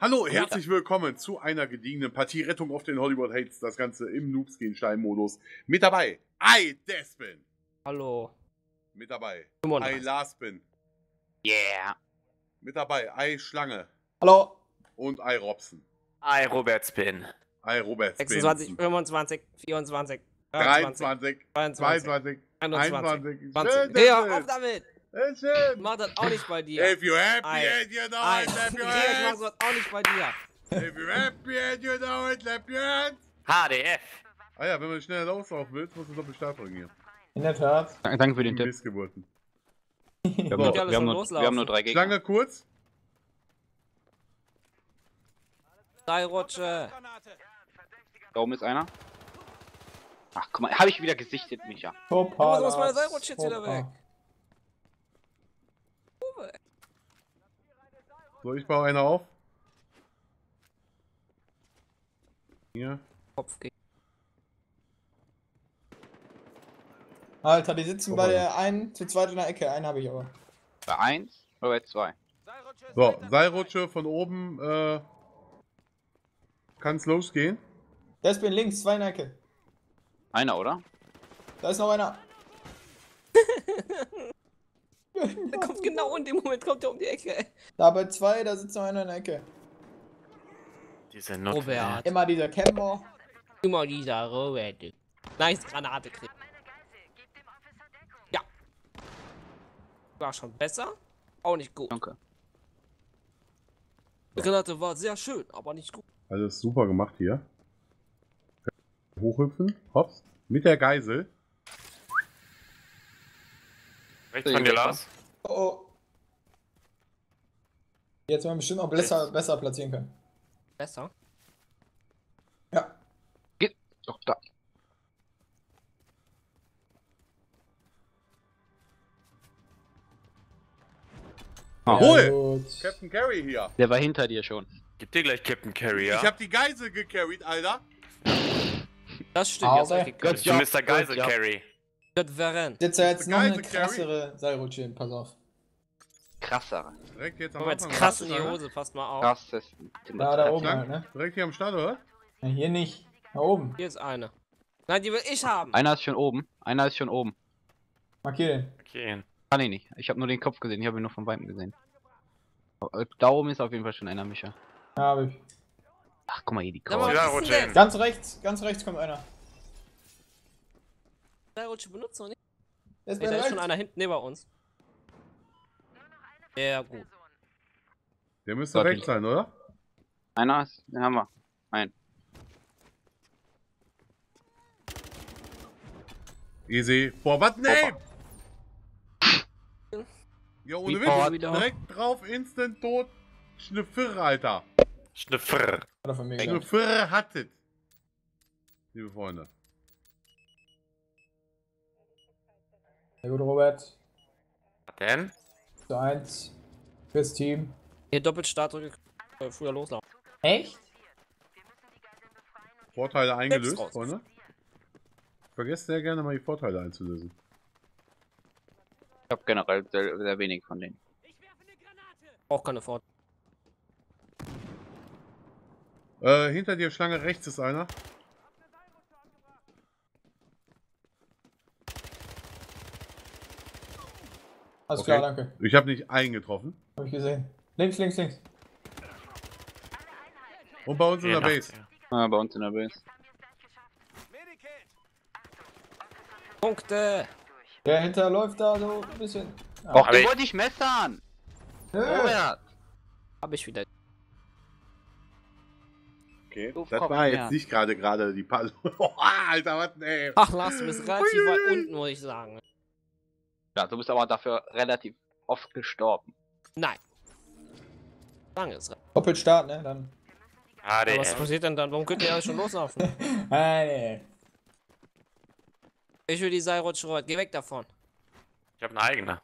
Hallo, herzlich willkommen zu einer gediegenen Partie Rettung auf den Hollywood Hates. Das Ganze im Noobskin-Stein-Modus. Mit dabei, I Despin. Hallo. Mit dabei, I Laspin. Yeah. Mit dabei, I Schlange. Hallo. Und I Robson. I Robertspin. I Robertspin. 26, 25, 24, 23, 22, 22 21. 21. 21. 20. 20. 20. 20. Ich mach das auch nicht bei dir. If you're happy and you know it, clap your hands. Ich mach das auch nicht bei dir. If you're happy and you know it, clap your hands. HDF. Ah ja, wenn man schnell loslaufen willst, man du Doppelstart bringen hier. In der Tat. Danke für den Tipp. Missgeburten. Wir haben, nur, wir, haben nur, drei Gegner. Schlange kurz. Drei Rutsche. Da oben ist einer. Ach, guck mal, hab ich wieder gesichtet, Micha. Hoppa, was war der Seilrutsch jetzt wieder weg? So, ich baue einer auf. Hier. Kopf geht. Alter, die sitzen bei Hoppala. der einen zu zweit in der Ecke. Einen habe ich aber. Bei eins oder bei zwei? So, Seilrutsche von oben. Äh, Kann es losgehen? Das bin links, zwei in der Ecke. Einer, oder? Da ist noch einer. Der kommt genau in dem Moment, kommt er um die Ecke. Da bei zwei, da sitzt noch einer in der Ecke. Diese Robert. Immer dieser Camper. Immer dieser Robert. Nice Granate kriegen. Ja. War schon besser. Auch nicht gut. Danke. Die Granate war sehr schön, aber nicht gut. Alles super gemacht hier. Hochhüpfen. Hops. Mit der Geisel. Rechts von dir, Lars. Oh, oh. Jetzt werden wir bestimmt noch besser, besser platzieren können. Besser. Ja. Doch, da. Gut. Captain Carry hier. Der war hinter dir schon. Gib dir gleich Captain Carry, ja? Ich hab die Geisel gecarried, Alter. Das stimmt Aber- jetzt. Okay, Gott, Ja, Mr. Geisel. Carry. Das wäre Jetzt ja jetzt noch eine krassere Seilrutsche pass auf. Krasser. Direkt jetzt am Aber jetzt Anfang. krass in die. Hose, passt mal auf. Krasses. Da, da oben halt, ne? Direkt hier am Start, oder? Ja, hier nicht. Da oben. Hier ist eine. Nein, die will ich haben. Einer ist schon oben. Einer ist schon oben. Markier den. Okay. Kann ich nicht. Ich habe nur den Kopf gesehen. Ich habe ihn nur von Weitem gesehen. Äh, Da oben ist auf jeden Fall schon einer, Micha. Ja, hab ich. Ach, guck mal hier, die das? Ganz rechts, ganz rechts kommt einer. Seilrutsche benutzt noch nicht. Ist Ey, bei da ist schon einer hinten neben uns. Ja, gut. Der müsste rechts sein, oder? Einer ist, den haben wir. Ein. Easy. Boah, was ne? Ja, ohne Witz. Direkt drauf, instant tot. Schnüffir, Alter. Er gesagt. Schnüffir hattet. Liebe Freunde. Sehr gut, Robert. Was denn? Zu eins. Fürs Team. Hier Doppelstart drücke äh, früher loslaufen. Echt? Vorteile eingelöst. Freunde. Vergesst sehr gerne mal die Vorteile einzulösen. Ich habe generell sehr, sehr wenig von denen. Auch keine Fort. Äh, hinter dir Schlange rechts ist einer. Alles Okay. klar, danke. Ich habe nicht eingetroffen. Hab ich gesehen. Links, links, links. Und bei uns in der Base. Ah, bei uns in der Base. Punkte! Der hinterläuft da so ein bisschen. Ah. Och, den ich- wollte ich messern! Robert! Hab ich wieder. Okay. Das war ja. jetzt nicht gerade gerade die Pass. Alter, was ne? Ach, du bist relativ weit unten, muss ich sagen. Ja, du bist aber dafür relativ oft gestorben. Nein. Lange ist recht. Doppelt Start, ne? Dann. Aber was passiert denn dann? Warum könnt ihr ja schon loslaufen? Hey. Ich will die Seilrutsche, Robert. Geh weg davon. Ich hab eine eigene.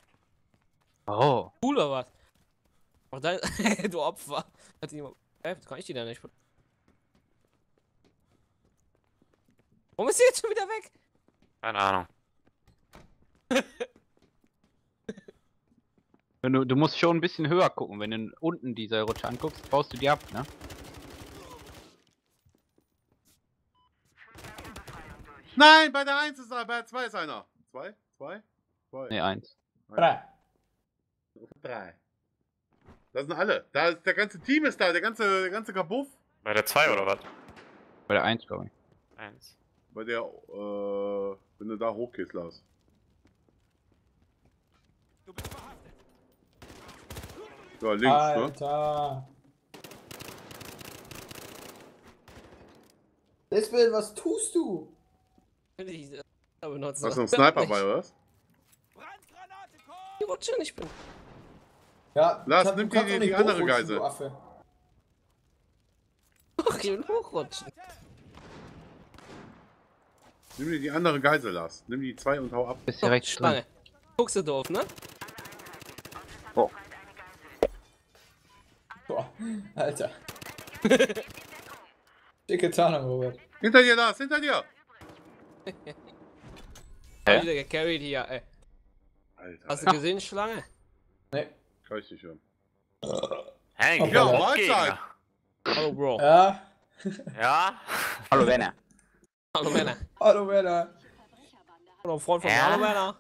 Oh. Cool oder was? Ach, dein... du Opfer. Hat jemand... Hä, kann ich die denn nicht? Warum ist sie jetzt schon wieder weg? Keine Ahnung. Du, du musst schon ein bisschen höher gucken. Wenn du unten diese Rutsche anguckst, baust du die ab, ne? Nein, bei der 1 ist einer, bei der 2 ist einer. 2? 2? 2. Ne, eins. Drei. Drei. Da sind alle. Da ist, der ganze Team ist da, der ganze, der ganze Kabuff. Bei der 2 oder was? Bei der eins, glaube ich. Eins. Bei der, äh, wenn du da hochgehst, Lars. Ja, links, ne? Alter. Deswegen, was tust du? Ich benutze. Hast du einen Sniper bei, oder was? Die Rutsche nicht bin. Ja, Lars, kannst- nimm die- die nicht andere Geisel. Ach, ich will hochrutschen. Nimm dir die andere Geisel, Lars. Nimm die 2 und hau ab. Bist Oh, direkt Schlange. Guckst du doof, ne? Boah, Alter. Dicke Tarnung, Robert. Hinter dir, Lars, hinter dir! Hab wieder gecarried hier, ey. Alter, Hast du gesehen, Schlange? Nee. kann ich nicht hören. Hank, Okay. Ja, Mahlzeit! Hallo, Bro. Ja. Ja? Hallo, Werner. Hallo, Männer. Hallo, Werner. Hallo, Freund von. Ja? Hallo, Männer.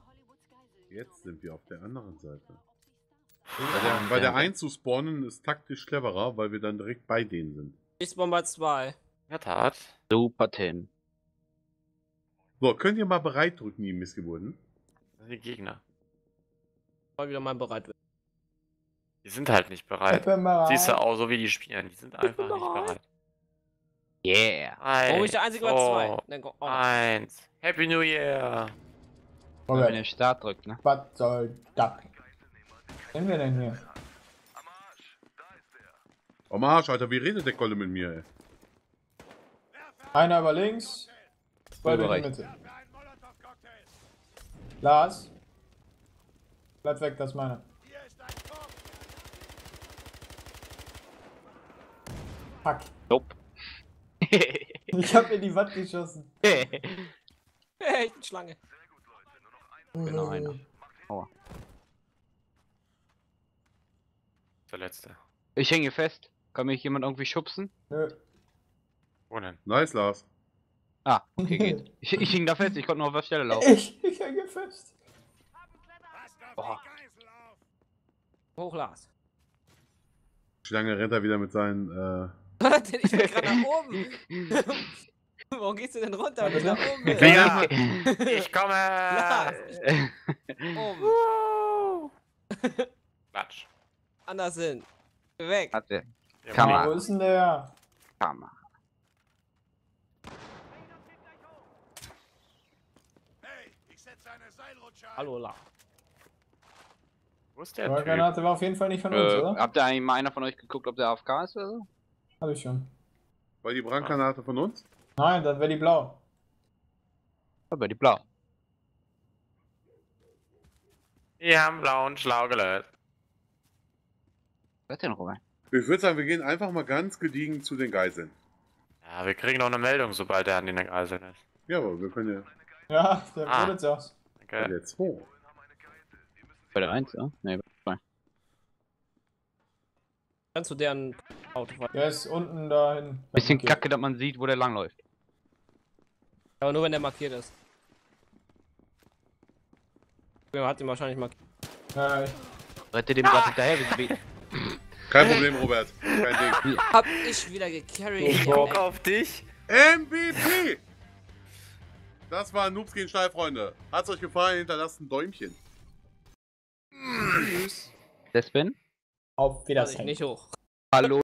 Jetzt sind wir auf der anderen Seite. Bei der, bei der 1 zu spawnen ist taktisch cleverer, weil wir dann direkt bei denen sind. Ich spawn bei 2. Ja, Tat. Super Tim. So, könnt ihr mal bereit drücken, die Missgeburten? Das sind die Gegner. Mal wieder mal bereit. bin. Die sind halt nicht Ich bereit. bereit. Siehst du auch so wie die spielen. Die sind einfach nicht bereit. bereit. Yeah. Eins, Warum ich der Einzige bei 2? oh, Dann oh. Eins. Happy New Year. Wenn Robert, der Start drückt, ne? was soll das? Was sind wir denn hier? Am Arsch, Alter, wie redet der Kolle mit mir, ey? Einer über links, zwei Über der. Mitte. Lars. Bleib weg, das ist meiner. Fuck. Nope. Ich hab in die Wand geschossen. Hey, ich bin Schlange. bin noch einer. Der letzte. ich hänge fest. Kann mich jemand irgendwie schubsen? Nö. Wo denn? Nice, Lars. Ah, okay, geht. Ich, ich hing da fest, ich konnte nur auf der Stelle laufen. Ich, ich hänge fest. Boah. Hoch, Lars. Schlange rennt er wieder mit seinen, äh, ich bin gerade nach oben. Warum gehst du denn runter, wenn ich nach oben bin? Ja. Ich komme. Lars, oben. Klatsch. Anders hin. Weg. Hat der Ja, Kamera. Wo ist denn der? Kamera. Hallo, Lars. Wo ist Die der Typ? Granate war auf jeden Fall nicht von uns, Äh, oder? habt ihr eigentlich mal einer von euch geguckt, ob der AFK ist oder so? Hab ich schon. war die Brandgranate von uns? Nein, dann wäre die blau. Aber die blau. Wir haben blau und schlau gelöst. Was denn, Robert? Ich würde sagen, wir gehen einfach mal ganz gediegen zu den Geiseln. Ja, wir kriegen noch eine Meldung, sobald er an den Geiseln ist. Ja, aber wir können ja Ja, der Ah. aus. bei Okay. der 2. Bei der 1, ja? Nee, bei der 2. Kannst du deren Auto fahren? Der ist unten dahin. Bisschen Okay. kacke, dass man sieht, wo der langläuft. Aber nur wenn der markiert ist. Er hat ihn wahrscheinlich markiert. Ja, ich- Rette dem gerade hinterher, wie sie Kein Problem, Robert. Kein Ding. Hab ich wieder gecarried. Bock. ey. auf dich. MVP! Das war Noobs gegen Steilfreunde. Hat's euch gefallen? Hinterlasst ein Däumchen. Der Spin? Auf ich Wiedersehen. nicht hoch. Hallo.